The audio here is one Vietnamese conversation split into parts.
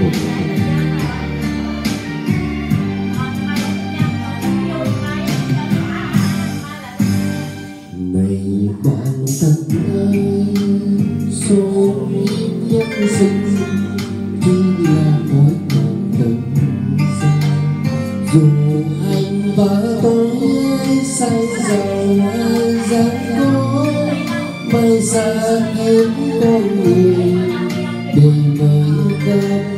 phục ngày đang tắt ngây số ít nhân sinh khi là mỗi ngàn từng giây dù anh và tôi say giàu ai dám nói bay xa hết con người đời đời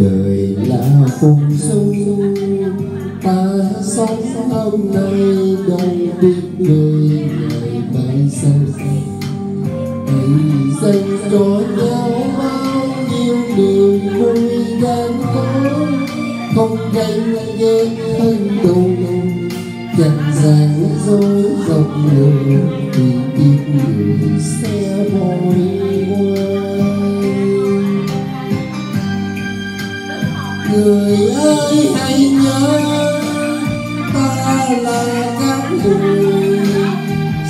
đời là cùng sông ta sống hôm nay đâu biết người ngày mai sau hãy dành cho nhau bao nhiêu điều vui đang có, không ganh ghét thân đâu chẳng dàng rồi. Người ơi, hãy nhớ ta là các người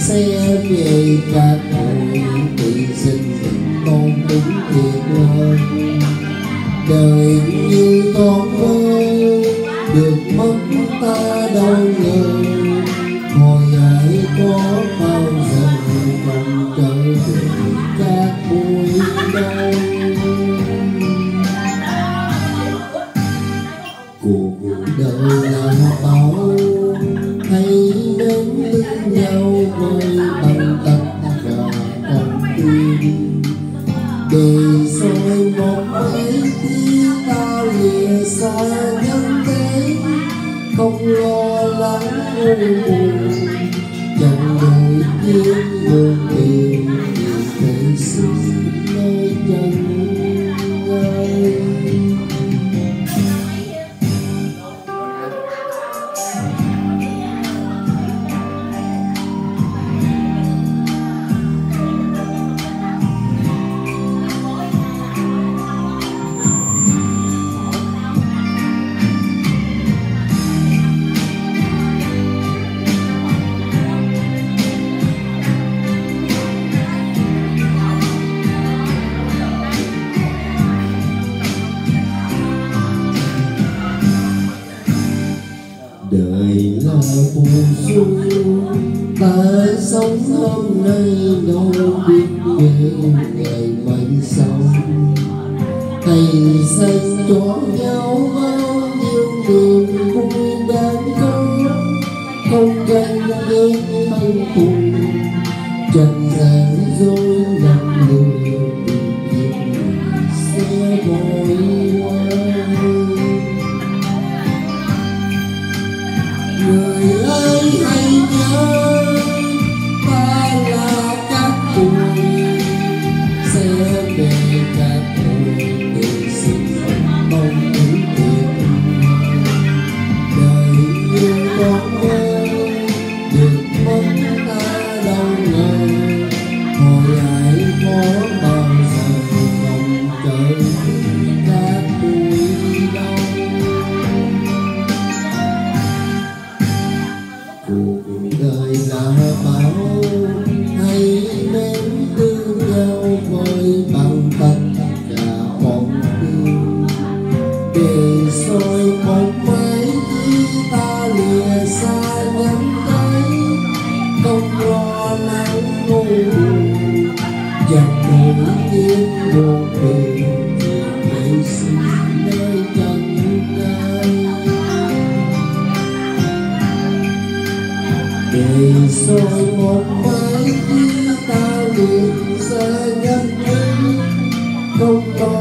xe về cả hồi tự sinh con đúng thiệt hơn đời như con mơ bên nhau với bằng tất cả con tim đời rồi một mấy khi ta lìa xa nhân thế không lo lắng u buồn là buồn xuân ta sống hôm nay đâu biết về ngày mai sau hãy dành cho nhau bao nhiêu niềm vui đang có không cần đến anh cùng trần gian dối lặng lùng ta lìa xa nhắm tay. Không lo lắng ngu buồn chẳng đủ tiếng buồn về ngày sinh nơi chân ai để rồi một mai khi ta lìa xa nhắm thấy không lo